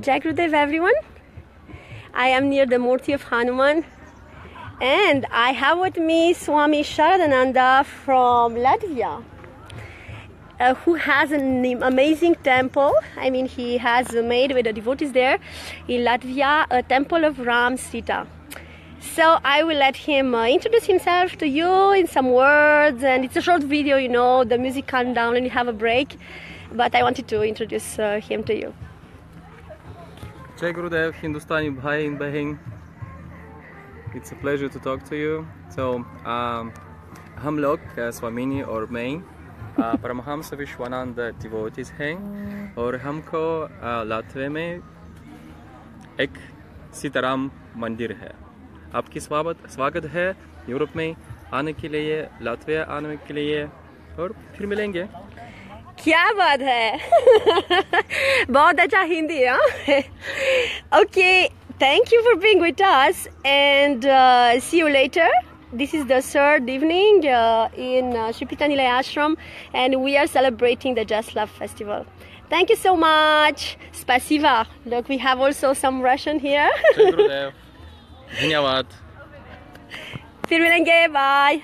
Jai Gurudev everyone. I am near the Murti of Hanuman and I have with me Swami Sharadaananda from Latvia. Uh, who has an amazing temple. I mean, he has made with the devotees there in Latvia a temple of Ram Sita. So I will let him uh, introduce himself to you in some words, and it's a short video, you know. The music calm down and you have a break, but I wanted to introduce uh, him to you. जय गुरुदेव हिंदुस्तानी भाई बहन it's a pleasure to talk to you so हम लोग स्वामिनी और मैं Paramhans Vishwanand devotees हैं और हमको लातवे में एक सीताराम मंदिर है आपकी स्वागत स्वागत है यूरोप में आने के लिए लातविया आने के लिए और फिर मिलेंगे क्या बात है बहुत अच्छा हिंदी है okay thank you for being with us and uh, see you later this is the third evening uh, in uh, Shipita Nilay Ashram and we are celebrating the Just Love Festival thank you so much spasiba look we have also some Russian here जय गुरुदेव धन्यवाद फिर मिलेंगे bye